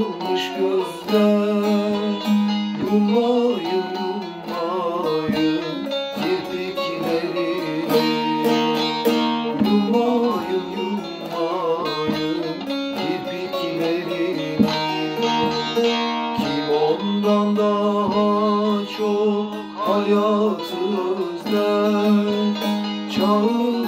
açılmış gözler Yummayın yummayın kirpiklerini Yummayın yummayın kirpiklerini Kim ondan daha çok hayatı özler? Çağır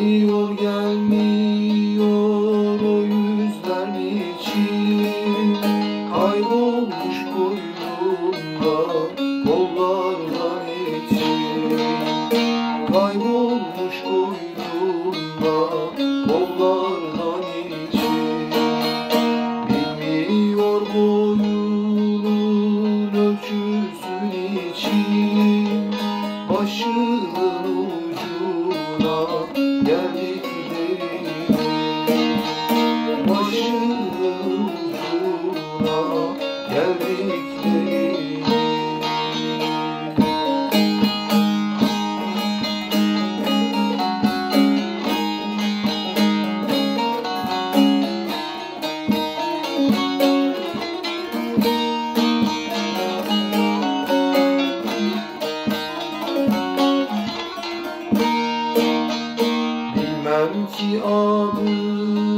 Gelmiyor gelmiyor o yüzler niçin Kaybolmuş koynumda kollardan için Kaybolmuş koynumda kollardan için Bilmiyor boyunun ölçüsün için Başının Bilmem ki adını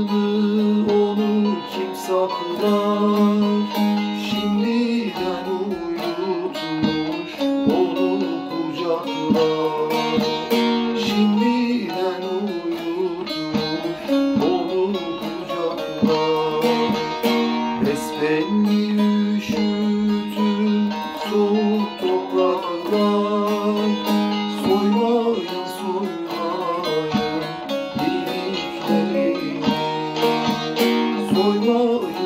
full moon.